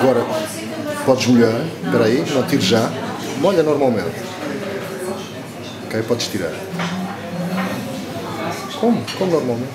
Agora, podes molhar. Espera aí, não tires já. Molha normalmente. Ok, podes tirar. Como? Como normalmente.